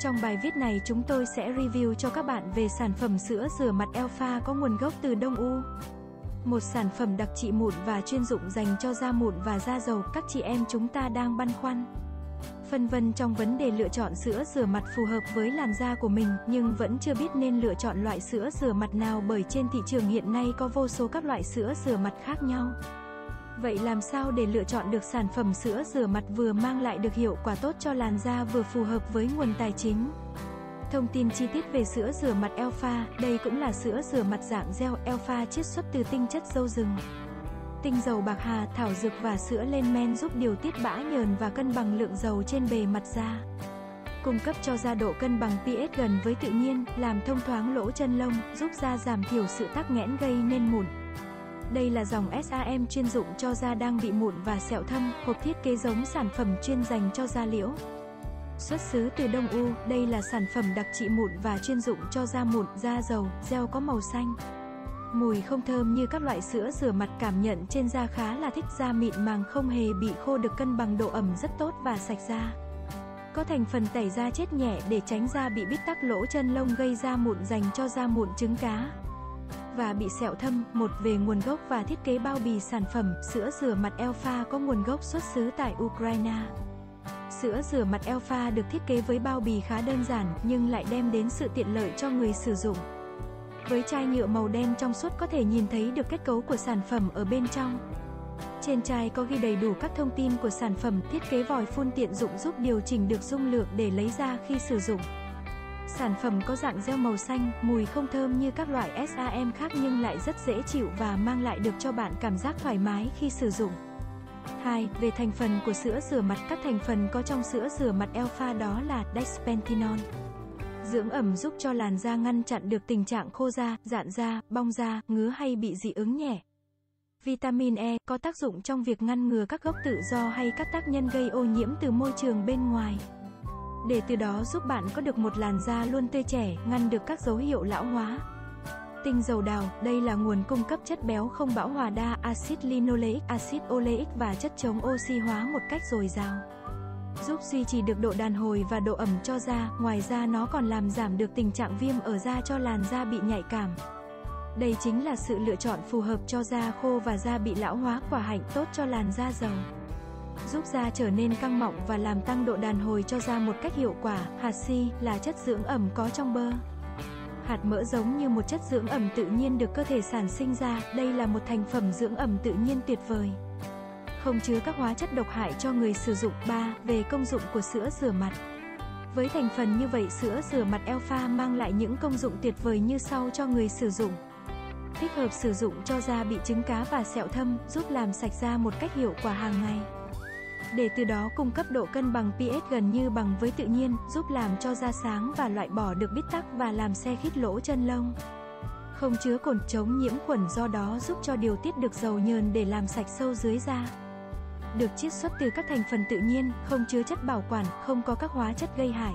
Trong bài viết này chúng tôi sẽ review cho các bạn về sản phẩm sữa rửa mặt Elfa có nguồn gốc từ Đông U. Một sản phẩm đặc trị mụn và chuyên dụng dành cho da mụn và da dầu, các chị em chúng ta đang băn khoăn. Phân vân trong vấn đề lựa chọn sữa rửa mặt phù hợp với làn da của mình, nhưng vẫn chưa biết nên lựa chọn loại sữa rửa mặt nào bởi trên thị trường hiện nay có vô số các loại sữa rửa mặt khác nhau. Vậy làm sao để lựa chọn được sản phẩm sữa rửa mặt vừa mang lại được hiệu quả tốt cho làn da vừa phù hợp với nguồn tài chính? Thông tin chi tiết về sữa rửa mặt Elfa, đây cũng là sữa rửa mặt dạng gel Elfa chiết xuất từ tinh chất dâu rừng. Tinh dầu bạc hà, thảo dược và sữa lên men giúp điều tiết bã nhờn và cân bằng lượng dầu trên bề mặt da. Cung cấp cho da độ cân bằng pH gần với tự nhiên, làm thông thoáng lỗ chân lông, giúp da giảm thiểu sự tắc nghẽn gây nên mụn. Đây là dòng SAM chuyên dụng cho da đang bị mụn và sẹo thâm, hộp thiết kế giống sản phẩm chuyên dành cho da liễu. Xuất xứ từ Đông U, đây là sản phẩm đặc trị mụn và chuyên dụng cho da mụn, da dầu, gel có màu xanh. Mùi không thơm như các loại sữa rửa mặt cảm nhận trên da khá là thích da mịn màng không hề bị khô được cân bằng độ ẩm rất tốt và sạch da. Có thành phần tẩy da chết nhẹ để tránh da bị bít tắc lỗ chân lông gây ra mụn dành cho da mụn trứng cá và bị sẹo thâm. Một về nguồn gốc và thiết kế bao bì sản phẩm, sữa rửa mặt Elfa có nguồn gốc xuất xứ tại Ukraine. Sữa rửa mặt Elfa được thiết kế với bao bì khá đơn giản, nhưng lại đem đến sự tiện lợi cho người sử dụng. Với chai nhựa màu đen trong suốt có thể nhìn thấy được kết cấu của sản phẩm ở bên trong. Trên chai có ghi đầy đủ các thông tin của sản phẩm, thiết kế vòi phun tiện dụng giúp điều chỉnh được dung lượng để lấy ra khi sử dụng. Sản phẩm có dạng gel màu xanh, mùi không thơm như các loại SAM khác nhưng lại rất dễ chịu và mang lại được cho bạn cảm giác thoải mái khi sử dụng. 2. Về thành phần của sữa rửa mặt Các thành phần có trong sữa rửa mặt Elfa đó là Dexpenthenol. Dưỡng ẩm giúp cho làn da ngăn chặn được tình trạng khô da, dạn da, bong da, ngứa hay bị dị ứng nhẹ. Vitamin E có tác dụng trong việc ngăn ngừa các gốc tự do hay các tác nhân gây ô nhiễm từ môi trường bên ngoài để từ đó giúp bạn có được một làn da luôn tươi trẻ, ngăn được các dấu hiệu lão hóa. Tinh dầu đào, đây là nguồn cung cấp chất béo không bão hòa đa, axit linoleic, axit oleic và chất chống oxy hóa một cách dồi dào. Giúp duy trì được độ đàn hồi và độ ẩm cho da, ngoài ra nó còn làm giảm được tình trạng viêm ở da cho làn da bị nhạy cảm. Đây chính là sự lựa chọn phù hợp cho da khô và da bị lão hóa quả hạnh tốt cho làn da dầu giúp da trở nên căng mọng và làm tăng độ đàn hồi cho da một cách hiệu quả. Hạt si là chất dưỡng ẩm có trong bơ. Hạt mỡ giống như một chất dưỡng ẩm tự nhiên được cơ thể sản sinh ra, đây là một thành phẩm dưỡng ẩm tự nhiên tuyệt vời. Không chứa các hóa chất độc hại cho người sử dụng. 3. Về công dụng của sữa rửa mặt. Với thành phần như vậy sữa rửa mặt Elfa mang lại những công dụng tuyệt vời như sau cho người sử dụng. Thích hợp sử dụng cho da bị trứng cá và sẹo thâm, giúp làm sạch da một cách hiệu quả hàng ngày để từ đó cung cấp độ cân bằng pH gần như bằng với tự nhiên, giúp làm cho da sáng và loại bỏ được bít tắc và làm xe khít lỗ chân lông. Không chứa cồn chống nhiễm khuẩn do đó giúp cho điều tiết được dầu nhờn để làm sạch sâu dưới da. Được chiết xuất từ các thành phần tự nhiên, không chứa chất bảo quản, không có các hóa chất gây hại.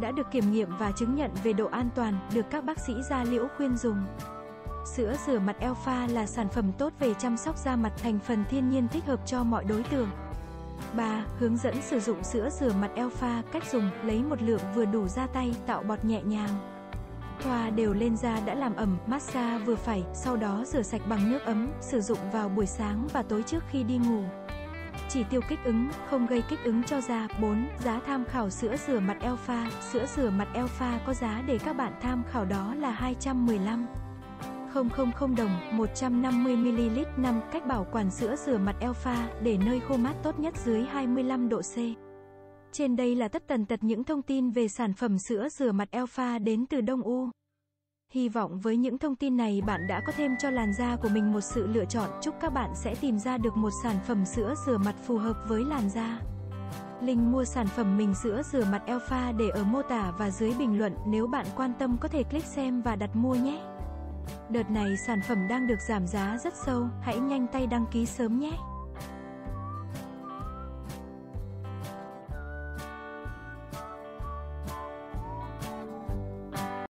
Đã được kiểm nghiệm và chứng nhận về độ an toàn, được các bác sĩ da liễu khuyên dùng. Sữa rửa mặt Elfa là sản phẩm tốt về chăm sóc da mặt thành phần thiên nhiên thích hợp cho mọi đối tượng. 3. Hướng dẫn sử dụng sữa rửa mặt Elfa, cách dùng, lấy một lượng vừa đủ ra tay, tạo bọt nhẹ nhàng. Thoa đều lên da đã làm ẩm, massage vừa phải, sau đó rửa sạch bằng nước ấm, sử dụng vào buổi sáng và tối trước khi đi ngủ. Chỉ tiêu kích ứng, không gây kích ứng cho da. 4. Giá tham khảo sữa rửa mặt Elfa. Sữa rửa mặt Elfa có giá để các bạn tham khảo đó là 215 000 đồng, 150ml 5. Cách bảo quản sữa rửa mặt Elfa, để nơi khô mát tốt nhất dưới 25 độ C. Trên đây là tất tần tật những thông tin về sản phẩm sữa rửa mặt Elfa đến từ Đông U. Hy vọng với những thông tin này bạn đã có thêm cho làn da của mình một sự lựa chọn. Chúc các bạn sẽ tìm ra được một sản phẩm sữa rửa mặt phù hợp với làn da. Link mua sản phẩm mình sữa rửa mặt Elfa để ở mô tả và dưới bình luận. Nếu bạn quan tâm có thể click xem và đặt mua nhé. Đợt này sản phẩm đang được giảm giá rất sâu, hãy nhanh tay đăng ký sớm nhé.